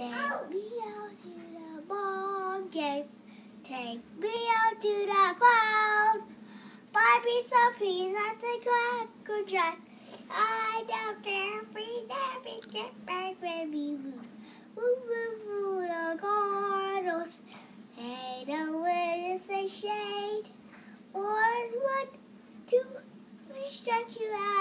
Take me out to the ball game. Take me out to the crowd. Buy me some peanuts and cracker jack. I don't care if we never get back baby. we move. Woo woo woo the cardinals. Hey, the wind is a shade. Or is one, two, three, strike you out.